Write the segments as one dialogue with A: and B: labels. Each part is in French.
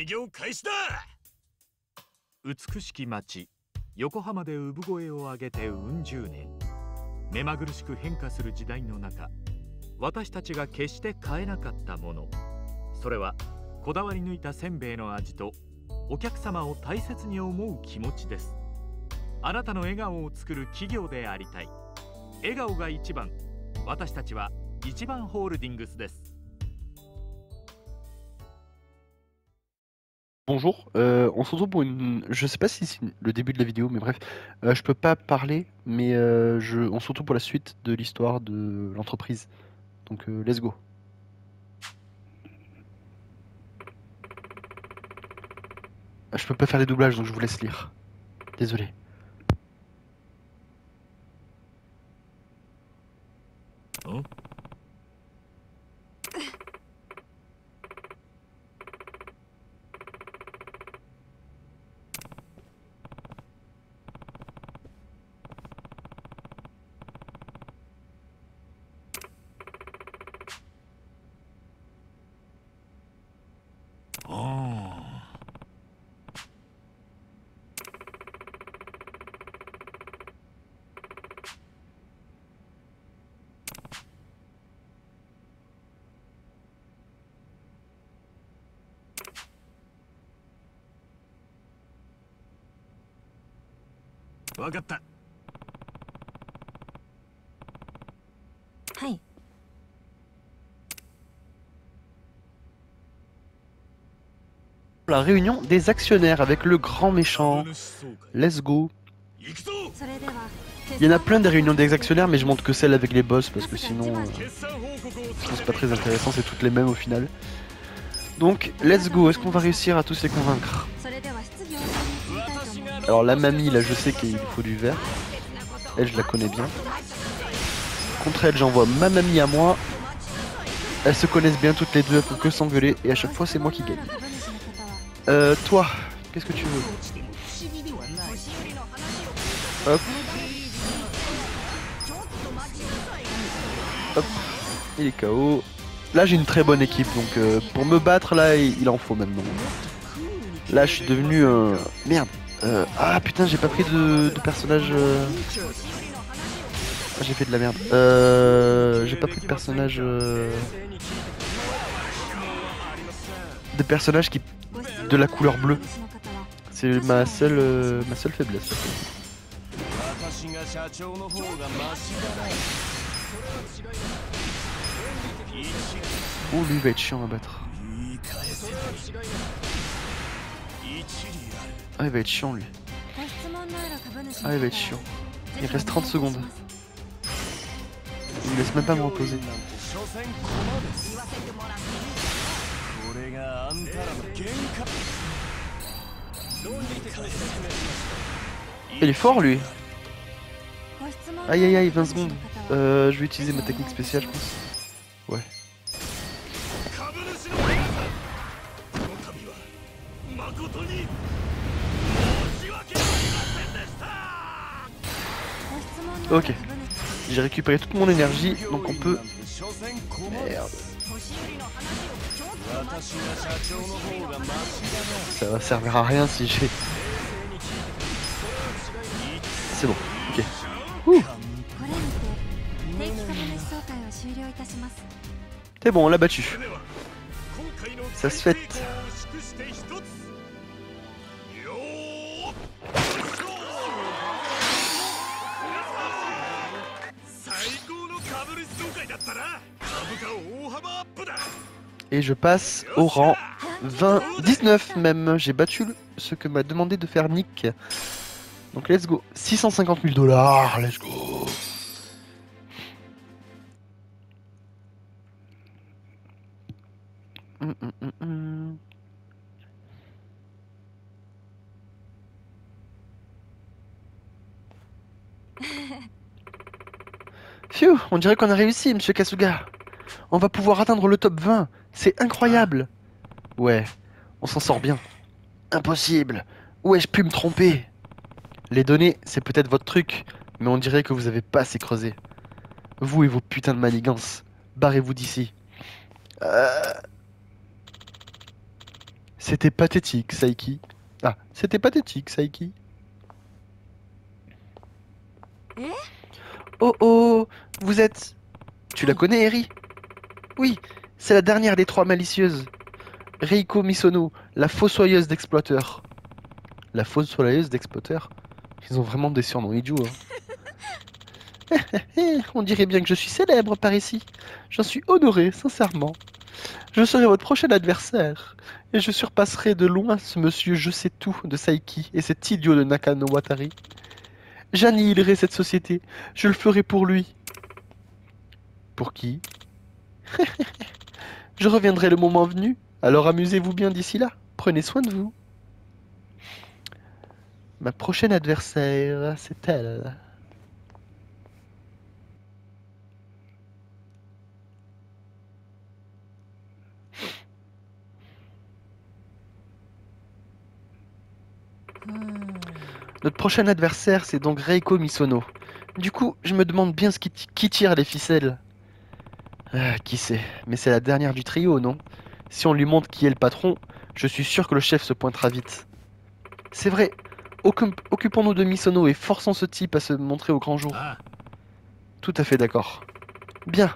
A: 営業開始だ。
B: 美しき町横浜で産声を上げてうん十年。目まぐるしく変化する時代の中私たちが決して変えなかったもの。それはこだわり抜いたせんべいの味とお客様を大切に思う気持ちです。あなたの笑顔を作る企業でありたい。笑顔が一番私たちは一番ホールディングスです。
C: Bonjour, euh, on se retrouve pour une. Je sais pas si c'est le début de la vidéo, mais bref, euh, je peux pas parler, mais euh, je... on se retrouve pour la suite de l'histoire de l'entreprise. Donc, let's go. Je peux pas faire les doublages, donc je vous laisse lire. Désolé.
B: ん わかった
D: はい。
C: La réunion des actionnaires avec le grand méchant.
A: 株主総会
C: Let's go.
A: 行くぞ
D: それでは
C: Il y en a plein des réunions des actionnaires, mais je montre que celle avec les boss parce que sinon. euh,
A: 決算報告を
C: Je pense pas très intéressant, c'est toutes les mêmes au final. Donc, let's go, est-ce qu'on va réussir à tous les convaincre Alors la mamie, là je sais qu'il faut du vert. Elle, je la connais bien. Contre elle, j'envoie ma mamie à moi. Elles se connaissent bien toutes les deux, elles font que s'engueuler. Et à chaque fois, c'est moi qui gagne. Euh, toi, qu'est-ce que tu veux? Hop. Hop. Il est KO. Là, j'ai une très bonne équipe, donc euh, pour me battre, là, il en faut maintenant. Là, je suis devenu un... Merde euh, ah putain, j'ai pas pris de, personnage. Euh... Ah, j'ai fait de la merde. Euh, j'ai pas pris de personnage. Euh. De personnage qui. de la couleur bleue. C'est ma seule, euh, ma seule faiblesse. Oh, lui va être chiant à battre. Ah, il va être chiant lui. Ah, il va être chiant. Il reste 30 secondes. Il me laisse même pas me reposer. Il est fort lui Aïe aïe aïe 20 secondes euh, Je vais utiliser ma technique spéciale je pense Ok. J'ai récupéré toute mon énergie, donc on peut... Merde. Ça va servir à rien si j'ai... C'est bon, ok.
D: Ouh
C: C'est bon, on l'a battu. Ça se fait. Et je passe au rang 20... 19 même. J'ai battu ce que m'a demandé de faire Nick. Donc let's go. 650 000 dollars, let's go. Hum, hum, hum. Phew, on dirait qu'on a réussi, monsieur Kasuga. On va pouvoir atteindre le top 20. C'est incroyable. Ouais, on s'en sort bien. Impossible. Où ai-je pu me tromper? Les données, c'est peut-être votre truc, mais on dirait que vous avez pas assez creusé. Vous et vos putains de manigances. Barrez-vous d'ici. Euh... C'était pathétique, Saiki. Ah, c'était pathétique, Saiki.
D: Eh?
C: Oh oh, vous êtes... Tu la connais, Eri? Oui, c'est la dernière des trois malicieuses. Reiko Misono, la fossoyeuse d'exploiteurs. La fossoyeuse d'exploiteurs? Ils ont vraiment des surnoms idiots. hein. On dirait bien que je suis célèbre par ici. J'en suis honoré, sincèrement. Je serai votre prochain adversaire. Et je surpasserai de loin ce monsieur je sais tout de Saiki et cet idiot de Nakano Watari. J'annihilerai cette société. Je le ferai pour lui. Pour qui? Je reviendrai le moment venu. Alors amusez-vous bien d'ici là. Prenez soin de vous. Ma prochaine adversaire, c'est elle. Notre prochain adversaire, c'est donc Reiko Misono. Du coup, je me demande bien ce qui, ti- qui tire les ficelles. Ah, qui sait Mais c'est la dernière du trio, non? Si on lui montre qui est le patron, je suis sûr que le chef se pointera vite. C'est vrai. Occup- Occupons-nous de Misono et forçons ce type à se montrer au grand jour.
A: Ah,
C: Tout à fait d'accord. Bien,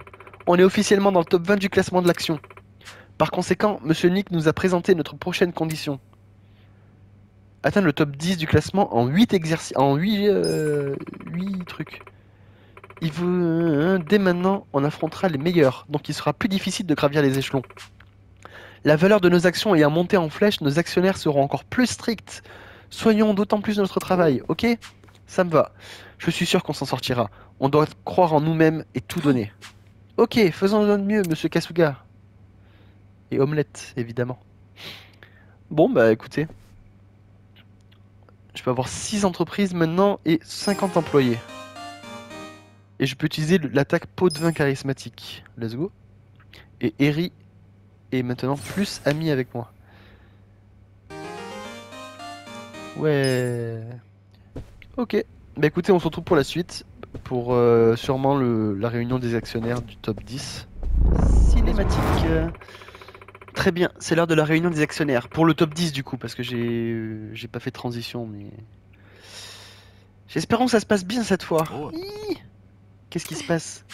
C: on est officiellement dans le top 20 du classement de l'action. Par conséquent, Monsieur Nick nous a présenté notre prochaine condition. Atteindre le top 10 du classement en 8 exercices, en 8, euh, 8 trucs. Il veut, dès maintenant, on affrontera les meilleurs, donc il sera plus difficile de gravir les échelons. La valeur de nos actions ayant monté en flèche, nos actionnaires seront encore plus stricts. Soignons d'autant plus notre travail, ok? Ça me va. Je suis sûr qu'on s'en sortira. On doit croire en nous-mêmes et tout donner. Ok, faisons de mieux, monsieur Kasuga. Et omelette, évidemment. Bon, bah écoutez. Je peux avoir 6 entreprises maintenant et 50 employés. Et je peux utiliser l'attaque pot de vin charismatique. Let's go. Et Eri est maintenant plus ami avec moi. Ouais. Ok. Bah écoutez, on se retrouve pour la suite. Pour euh, sûrement le- la réunion des actionnaires du top 10. Cinématique. Très bien, c'est l'heure de la réunion des actionnaires. Pour le top 10 du coup, parce que j'ai euh, j'ai pas fait de transition, mais... J'espère que ça se passe bien cette fois.
A: Oh.
C: Qu'est-ce qui se passe?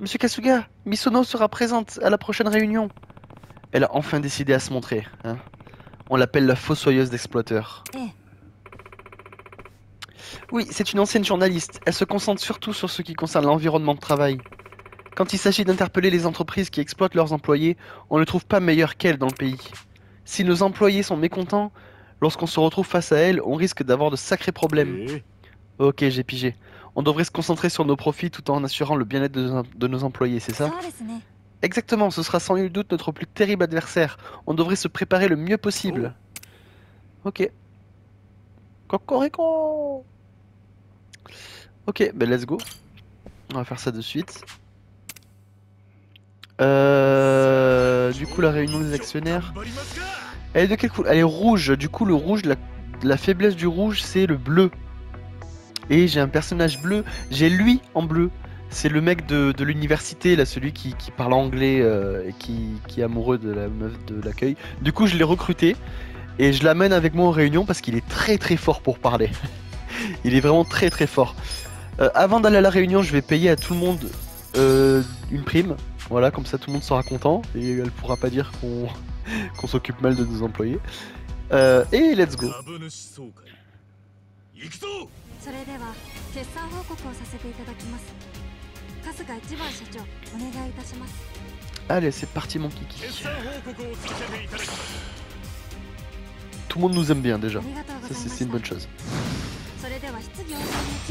C: Monsieur Kasuga, Misono sera présente à la prochaine réunion. Elle a enfin décidé à se montrer. hein. On l'appelle la fossoyeuse d'exploiteurs.
D: Eh.
C: Oui, c'est une ancienne journaliste. Elle se concentre surtout sur ce qui concerne l'environnement de travail. Quand il s'agit d'interpeller les entreprises qui exploitent leurs employés, on ne trouve pas meilleure qu'elles dans le pays. Si nos employés sont mécontents, lorsqu'on se retrouve face à elles, on risque d'avoir de sacrés problèmes. Ok, j'ai pigé. On devrait se concentrer sur nos profits tout en assurant le bien-être de, nos employés, c'est ça? Exactement, ce sera sans nul doute notre plus terrible adversaire. On devrait se préparer le mieux possible. Oh. Ok. Cocorico Ok, ben let's go. On va faire ça de suite. Euh, du coup, la réunion des actionnaires. Elle est de quelle couleur? Elle est rouge. Du coup, le rouge, la, faiblesse du rouge, c'est le bleu. Et j'ai un personnage bleu. J'ai lui en bleu. C'est le mec de, l'université, là, celui qui, parle anglais euh, et qui, est amoureux de la meuf de l'accueil. Du coup, je l'ai recruté et je l'amène avec moi en réunion parce qu'il est très très fort pour parler. Il est vraiment très très fort. Euh, avant d'aller à la réunion, je vais payer à tout le monde une prime voilà, comme ça tout le monde sera content et elle pourra pas dire qu'on s'occupe mal de nos employés. Euh, et let's go. Allez, c'est parti mon kiki. Tout le monde nous aime bien déjà. Ça c'est une bonne chose.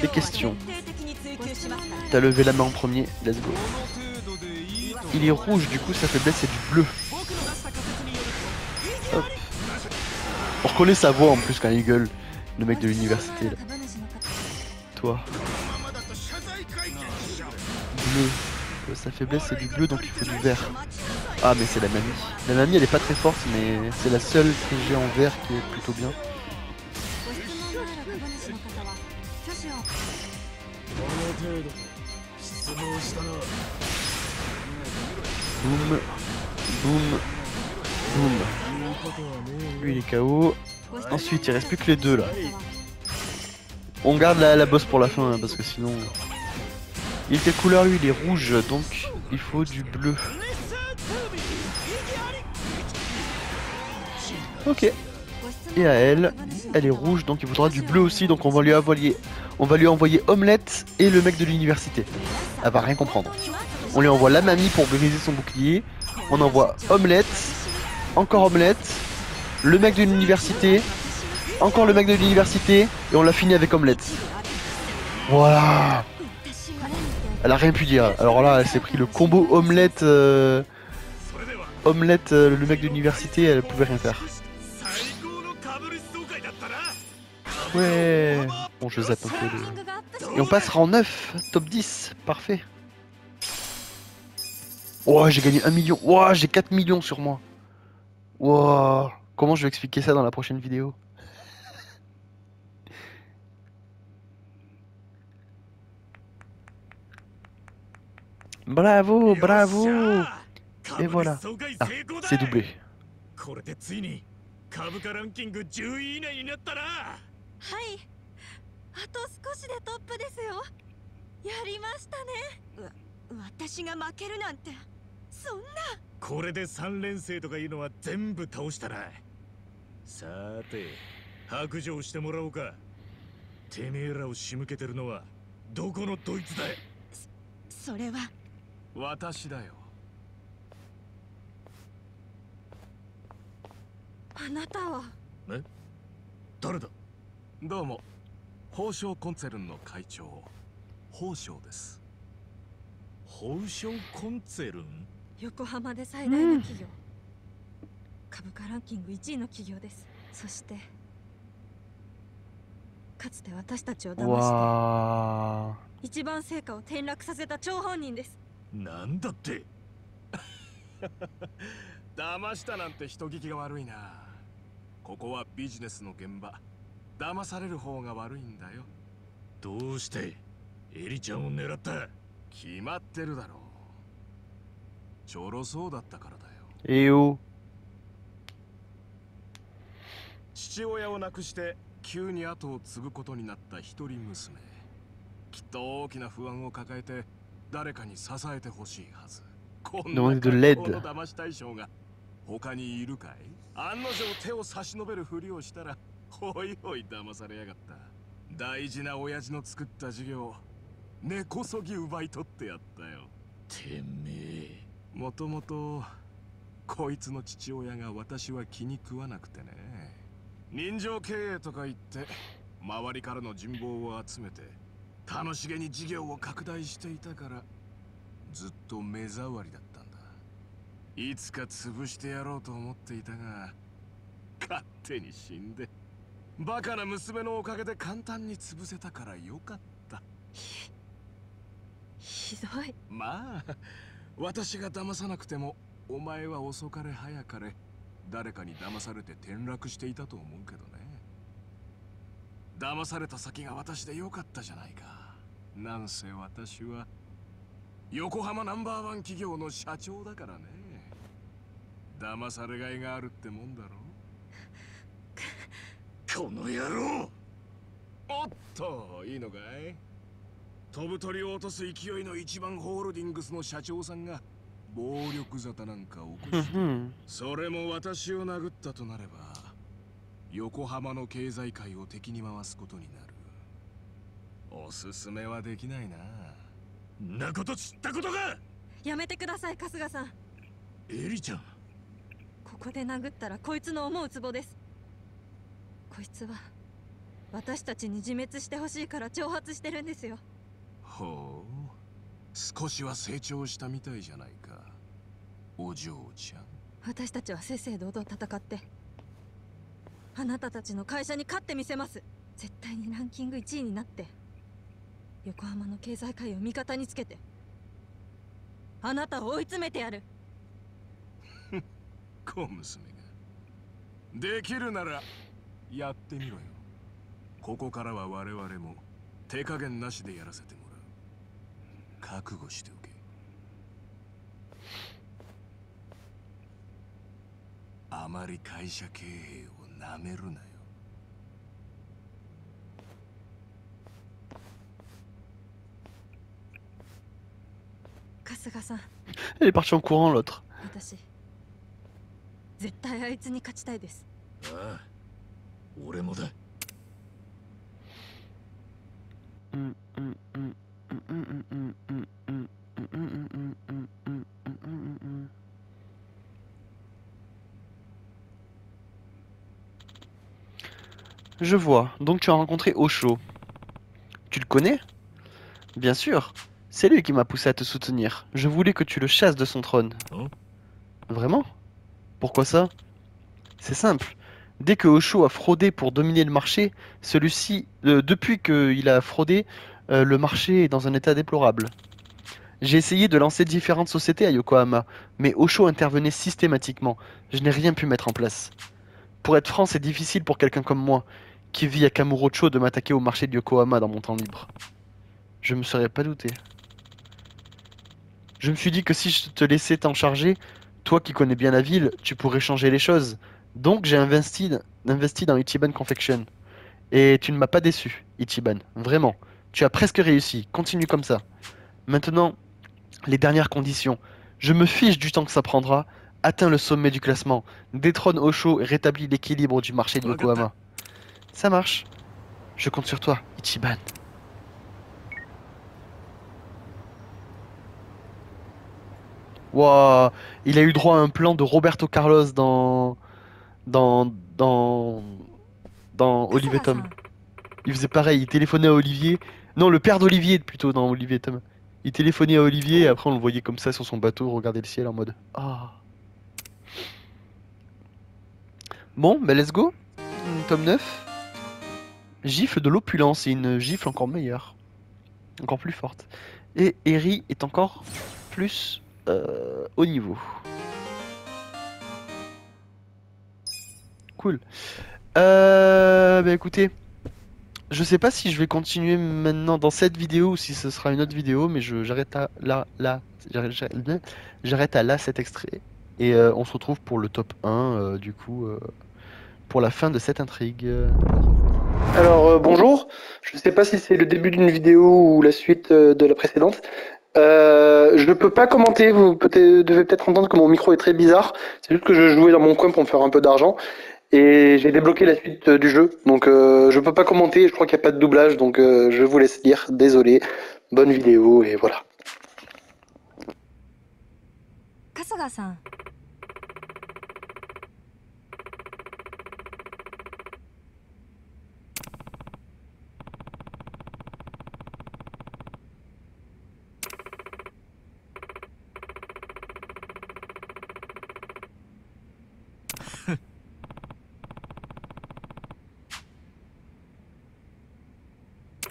C: Des questions. T'as levé la main en premier, let's go il est rouge, du coup sa faiblesse c'est du bleu. On reconnaît sa voix en plus quand il gueule, le mec de l'université là. Toi. Bleu. Euh, sa faiblesse c'est du bleu donc il faut du vert. Ah mais c'est la mamie. La mamie elle est pas très forte mais c'est la seule que j'ai en vert qui est plutôt bien. Boum. Boum. Boum. Lui, il est KO. Ensuite, il reste plus que les deux là. On garde la, la bosse pour la fin hein, parce que sinon. Il était couleur lui, il est rouge donc il faut du bleu. Ok. Et à elle, elle est rouge donc il faudra du bleu aussi donc on va lui envoyer, on va lui envoyer omelette et le mec de l'université. Elle va rien comprendre. On lui envoie la mamie pour briser son bouclier. On envoie Omelette. Encore Omelette. Le mec de l'université. Encore le mec de l'université. Et on l'a fini avec Omelette. Voilà. Elle a rien pu dire. Alors là, elle s'est pris le combo Omelette. Euh, omelette, euh, le mec de l'université, elle pouvait rien faire. Ouais. Bon, je zappe un peu. Et on passera en 9, top 10, parfait. Ouah, j'ai gagné 1 million. Ouah, j'ai 4 millions sur moi. Ouah, comment je vais expliquer ça dans la prochaine vidéo? Bravo, bravo. Et voilà. Ah, c'est doublé.
D: そんな。
A: これで3連星とかいうのは全部倒したなさて白状してもらおうか。てめえらを仕向けてるのはどこのドイツだ
D: それは。
A: 私だよ。
D: あなたは？
A: 誰だ？
E: どうも。宝生コンツェルンの会長宝生です。
A: 宝生コンツェルン？
D: 横浜で最大の企業、株価ランキング1位の企業です。そしてかつて私たちを騙して.一番成果を転落させた張本人です。
A: なんだって。
E: 騙したなんて人聞きが悪いな。ここはビジネスの現場。騙される方が悪いんだよ。
A: どうしてエリちゃんを狙った？
E: 決まってるだろうちょろそうだったからだよ。
C: Et oh.
E: 父親を亡くして急に後を継ぐことになった一人娘。きっと大きな不安を抱えて誰かに支えてほしいはず。こんな格好の騙し対象が。他にいるかい？案の定手を差し伸べるふりをしたらほいほい騙されやがった。大事な親父の作った授業根こそぎ奪い取ってやったよ。
A: てめえ
E: もともとこいつの父親が私は気に食わなくてね。人情経営とか言って周りからの人望を集めて楽しげに事業を拡大していたからずっと目障りだったんだ。いつか潰してやろうと思っていたが勝手に死んでバカな娘のおかげで簡単に潰せたからよかった。
D: ひどい。
E: まあ私が騙さなくてもお前は遅かれ早かれ誰かに騙されて転落していたと思うけどね。騙された先が私でよかったじゃないか。なんせ私は横浜ナンバーワン企業の社長だからね。騙されがいがあるってもんだろ。
A: この野郎！
E: おっといいのかい？飛ぶ鳥を落とす勢いの一番ホールディングスの社長さんが暴力沙汰なんか起こして
C: Mhm.
E: それも私を殴ったとなれば横浜の経済界を敵に回すことになる。おすすめはできないな。ん
A: なこと知ったことが
D: やめてください春日さん。
A: エリちゃん。
D: ここで殴ったらこいつの思うツボです。こいつは私たちに自滅してほしいから挑発してるんですよ
E: ほう。少しは成長したみたいじゃないか。お嬢ちゃん。
D: 私たちは正々堂々戦って。あなたたちの会社に勝ってみせます。絶対にランキング1位になって。横浜の経済界を味方につけて。あなたを追い詰めてやる。
E: 小娘が。できるならやってみろよ。ここからは我々も手加減なしでやらせても覚悟しておけ。あまり会社経営をなめるなよ。
D: 春日さん。
C: Elle est partie en courant, l'autre.
D: 私絶対あいつに勝ちたいです。
A: ああ俺もだ。
C: Mm, mm, mm, mm, mm, mm, Je vois. Donc tu as rencontré Osho. Tu le connais? Bien sûr. C'est lui qui m'a poussé à te soutenir. Je voulais que tu le chasses de son trône.
A: Oh.
C: Vraiment? Pourquoi ça? C'est simple. Dès que Osho a fraudé pour dominer le marché, celui-ci, euh, depuis qu'il a fraudé, euh, le marché est dans un état déplorable. J'ai essayé de lancer différentes sociétés à Yokohama, mais Osho intervenait systématiquement. Je n'ai rien pu mettre en place. Pour être franc, c'est difficile pour quelqu'un comme moi, qui vit à Kamurocho, de m'attaquer au marché de Yokohama dans mon temps libre. Je me serais pas douté. Je me suis dit que si je te laissais t'en charger, toi qui connais bien la ville, tu pourrais changer les choses. Donc j'ai investi, investi dans Ichiban Confection. Et tu ne m'as pas déçu, Ichiban. Vraiment. Tu as presque réussi. Continue comme ça. Maintenant, les dernières conditions. Je me fiche du temps que ça prendra. Atteins le sommet du classement. Détrône Ocho et rétablis l'équilibre du marché de Yokohama. Ça marche. Je compte sur toi, Ichiban. Wow, il a eu droit à un plan de Roberto Carlos dans dans dans dans
D: Olivetom.
C: Il faisait pareil, il téléphonait à Olivier non, le père d'Olivier plutôt dans Olivier Tom. Il téléphonait à Olivier et après on le voyait comme ça sur son bateau regarder le ciel en mode ah. Bon, bah let's go. Tome 9. Gifle de l'opulence et une gifle encore meilleure. Encore plus forte. Et Eri est encore plus euh, niveau. Cool. Euh, bah écoutez, je sais pas si je vais continuer maintenant dans cette vidéo ou si ce sera une autre vidéo, mais j'arrête à là, j'arrête- à là cet extrait. Et euh, on se retrouve pour le top 1, euh, du coup, euh, pour la fin de cette intrigue. Alors bonjour, je sais pas si c'est le début d'une vidéo ou la suite de la précédente. Je ne peux pas commenter, vous devez peut-être entendre que mon micro est très bizarre. C'est juste que je jouais dans mon coin pour me faire un peu d'argent. Et j'ai débloqué la suite euh, du jeu, donc euh, je peux pas commenter, je crois qu'il n'y a pas de doublage, donc euh, je vous laisse lire, désolé. Bonne vidéo, et voilà.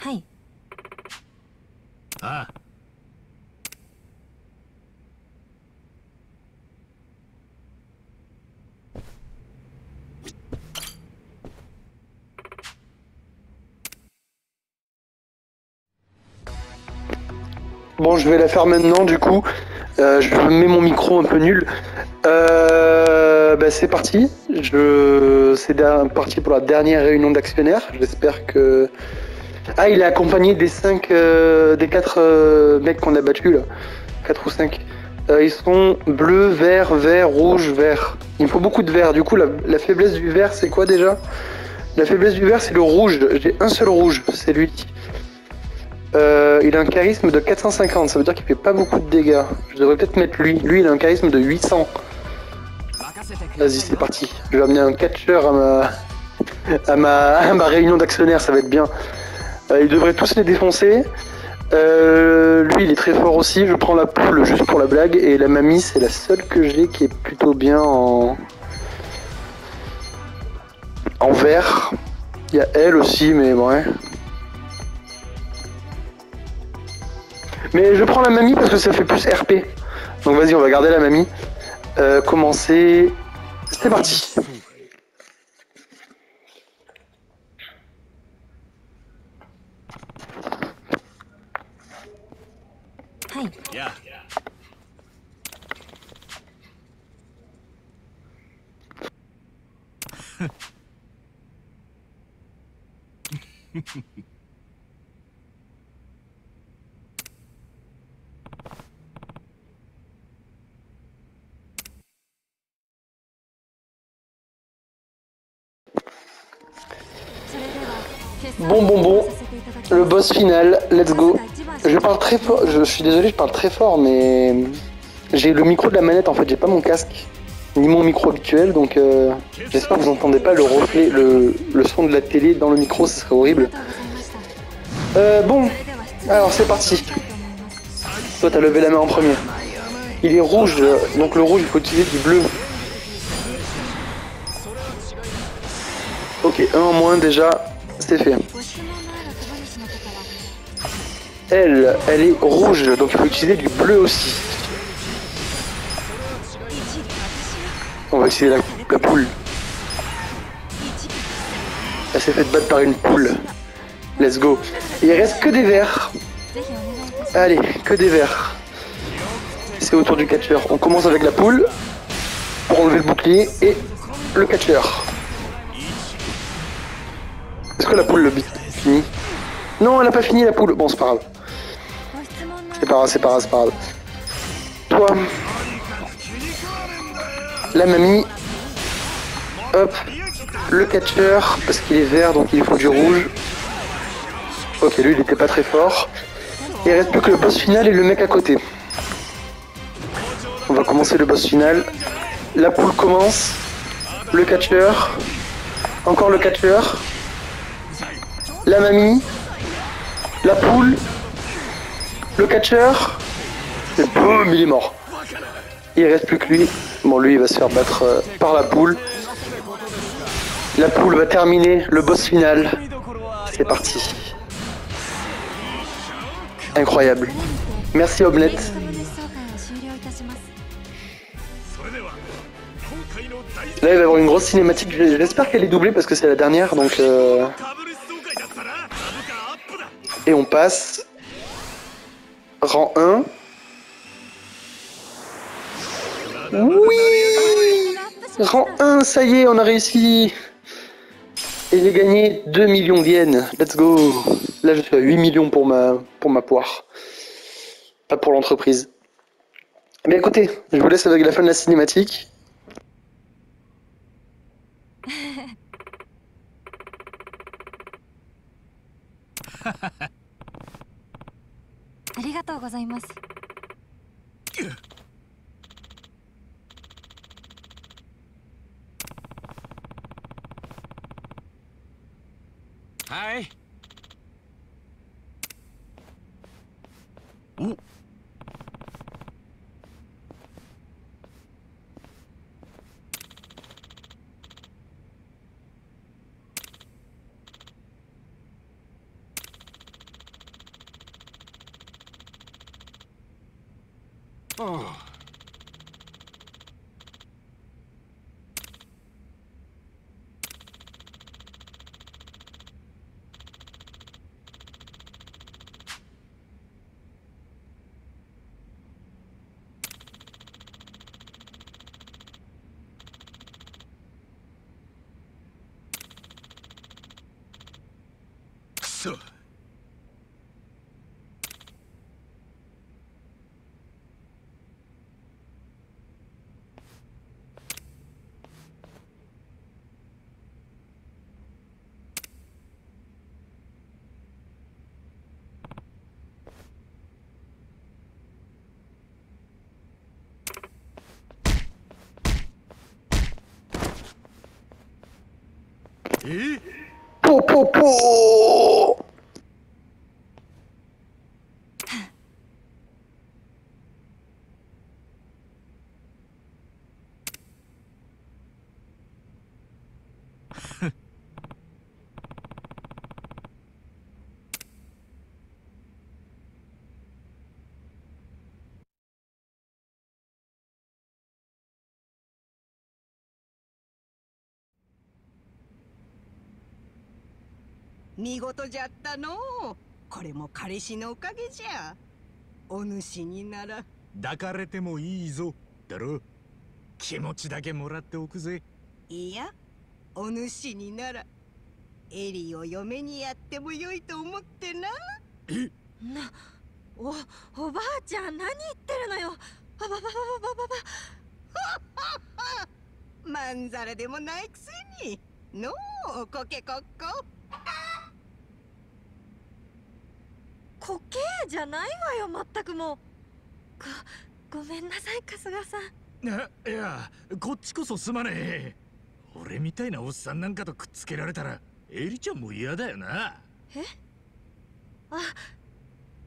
D: はい
A: ああ「
C: Bon, je vais la faire maintenant, du coup. Euh, je mets mon micro un peu nul. Euh, bah, c'est parti. Je... C'est da- parti pour la dernière réunion d'actionnaires. J'espère que. ah, il est accompagné des 5, des 4 mecs qu'on a battus là. 4 ou 5. ils sont bleu, vert, vert, rouge, vert. Il me faut beaucoup de vert. Du coup, la, la faiblesse du vert, c'est quoi déjà? La faiblesse du vert, c'est le rouge. J'ai un seul rouge, c'est lui. Euh, il a un charisme de 450, ça veut dire qu'il fait pas beaucoup de dégâts. Je devrais peut-être mettre lui. Lui, il a un charisme de 800. Vas-y, c'est parti. Je vais amener un catcher à ma, à ma réunion d'actionnaires, ça va être bien. Euh, ils devraient tous les défoncer. Euh, lui, il est très fort aussi. Je prends la poule juste pour la blague. Et la mamie, c'est la seule que j'ai qui est plutôt bien en. en vert. Il y a elle aussi, mais ouais. Mais je prends la mamie parce que ça fait plus RP. Donc vas-y, on va garder la mamie. Euh, commencer. C'est parti.
F: Bon, bon, bon. Le boss final, let's go. Je parle très fort, je suis désolé, je parle très fort, mais j'ai le micro de la manette en fait, j'ai pas mon casque, ni mon micro habituel, donc euh, j'espère que vous entendez pas le reflet, le, le son de la télé dans le micro, ce serait horrible. Euh, bon, alors c'est parti. Toi t'as levé la main en premier. Il est rouge, donc le rouge il faut utiliser du bleu. Ok, un en moins déjà, c'est fait. Elle, elle est rouge, donc il faut utiliser du bleu aussi. On va utiliser la, poule. Elle s'est faite battre par une poule. Let's go. Il reste que des verts. Allez, que des verts. C'est au tour du catcheur. On commence avec la poule pour enlever le bouclier et le catcheur. Est-ce que la poule le bit fini? Non, elle a pas fini la poule. Bon, c'est pas grave. C'est pas grave, c'est pas grave, c'est pas grave. Toi, la mamie, hop, le catcheur, parce qu'il est vert, donc il faut du rouge. Ok, lui, il était pas très fort. Il reste plus que le boss final et le mec à côté. On va commencer le boss final. La poule commence. Le catcheur. Encore le catcheur. La mamie. La poule. Le catcheur. Et boum, il est mort. Il reste plus que lui. Bon, lui, il va se faire battre euh, par la poule. La poule va terminer le boss final. C'est parti. Incroyable. Merci Omelette. Là, il va y avoir une grosse cinématique. J'espère qu'elle est doublée parce que c'est la dernière. Donc, euh... Et on passe. Rang 1. Oui Rang 1, ça y est, on a réussi. Et j'ai gagné 2 millions d'yens. Let's go. Là, je suis à 8 millions pour ma, pour ma poire. Pas pour l'entreprise. Mais écoutez, je vous laisse avec la fin de la cinématique.
G: あ
H: そ
A: え
F: ポポポー。
I: 見事じゃったの。うこれも彼氏のおかげじゃ。お主になら。
A: 抱かれてもいいぞ。だろ。気持ちだけもらっておくぜ。
I: いやお主になら。エリーを嫁にやってもよいと思ってな。
D: なおおばあちゃん何言ってるのよ。ばばばばばばば
I: まんざらでもないくせに。のうコケコッコ
D: こけじゃないわよまったくもう。ごごめんなさい春日さん。
A: いやこっちこそすまねえ。俺みたいなおっさんなんかとくっつけられたらエリちゃんも嫌だよな。
D: え？あ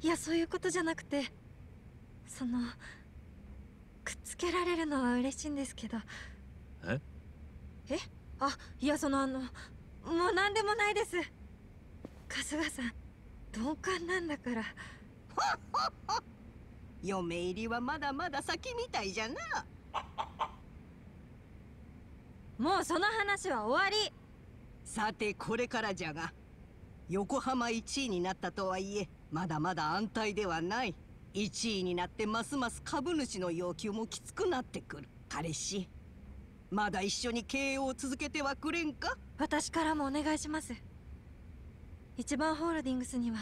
D: いやそういうことじゃなくてそのくっつけられるのは嬉しいんですけど。
A: え？
D: え？あいやそのあのもう何でもないです。春日さん鈍感なんだから。
I: 嫁入りはまだまだ先みたいじゃな。
D: もうその話は終わり。
I: さてこれからじゃが横浜1位になったとはいえまだまだ安泰ではない。1位になってますます株主の要求もきつくなってくる。彼氏まだ一緒に経営を続けてはくれんか？
D: 私からもお願いします一番ホールディングスには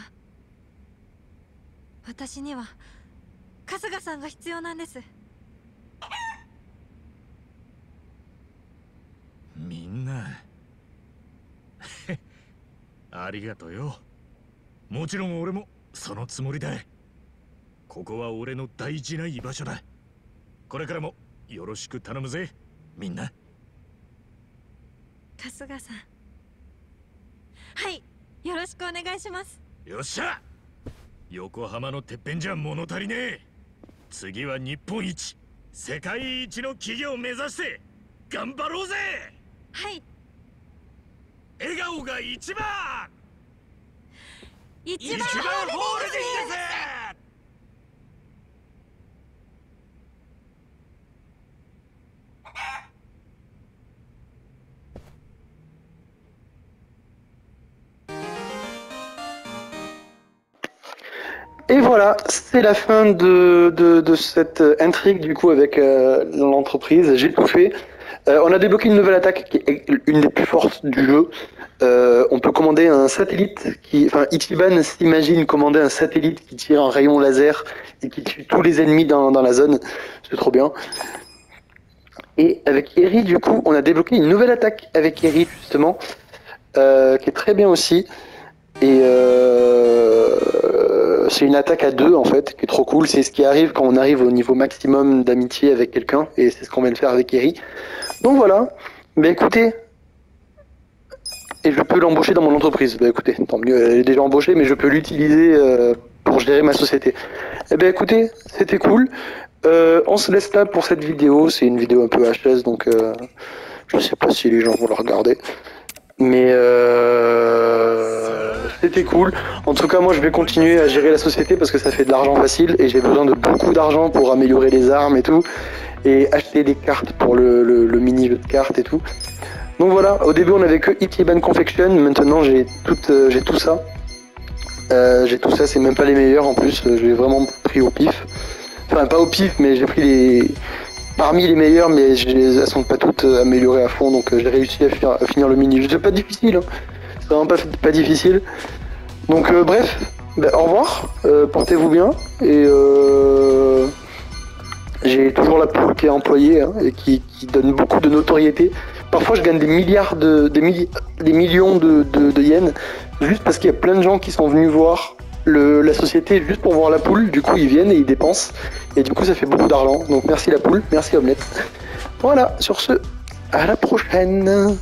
D: 私には春日さんが必要なんです。
A: みんな。ありがとよ。もちろん俺もそのつもりだ。ここは俺の大事な居場所だ。これからもよろしく頼むぜ。みんな。
D: 春日さん。はいよろしくお願いします。
A: よっしゃ。横浜のてっぺんじゃ物足りねえ。次は日本一。世界一の企業を目指して。頑張ろうぜ。
D: はい。
A: 笑顔が一番。
D: 一番
A: 一番ホールディングス
F: voilà, c'est la fin de, cette intrigue du coup avec euh, l'entreprise. J'ai tout fait. Euh, on a débloqué une nouvelle attaque qui est une des plus fortes du jeu. Euh, on peut commander un satellite qui, enfin, Ichiban s'imagine commander un satellite qui tire un rayon laser et qui tue tous les ennemis dans, dans la zone. C'est trop bien. Et avec Eri, du coup, on a débloqué une nouvelle attaque avec Eri justement, qui est très bien aussi. Et euh, c'est une attaque à deux en fait, qui est trop cool. C'est ce qui arrive quand on arrive au niveau maximum d'amitié avec quelqu'un, et c'est ce qu'on vient de faire avec Eri. Donc voilà. Bah écoutez, et je peux l'embaucher dans mon entreprise. Bah écoutez, tant mieux, elle est déjà embauchée, mais je peux l'utiliser euh, pour gérer ma société. Eh ben écoutez, c'était cool. Euh, on se laisse là pour cette vidéo. C'est une vidéo un peu HS, donc euh, je sais pas si les gens vont la regarder. Mais euh, c'était cool. En tout cas, moi, je vais continuer à gérer la société parce que ça fait de l'argent facile et j'ai besoin de beaucoup d'argent pour améliorer les armes et tout et acheter des cartes pour le, le- mini-jeu de cartes et tout. Donc voilà, au début on avait que Ichiban Confection, maintenant j'ai tout, euh, j'ai tout ça. Euh, j'ai tout ça, c'est même pas les meilleurs en plus, euh, je l'ai vraiment pris au pif. Enfin pas au pif, mais j'ai pris les parmi les meilleurs, mais elles sont pas toutes euh, améliorées à fond, donc euh, j'ai réussi à, fi- à finir le mini. C'est pas difficile, hein. c'est vraiment pas, difficile. Donc euh, bref, bah, au revoir, portez-vous bien et j'ai toujours la poule qui est employée hein, et qui, donne beaucoup de notoriété. Parfois, je gagne des milliards de, des, milli- des millions de yens juste parce qu'il y a plein de gens qui sont venus voir la société juste pour voir la poule. Du coup, ils viennent et ils dépensent. Et du coup, ça fait beaucoup d'argent. Donc, merci la poule, merci Omelette. Voilà, sur ce, à la prochaine.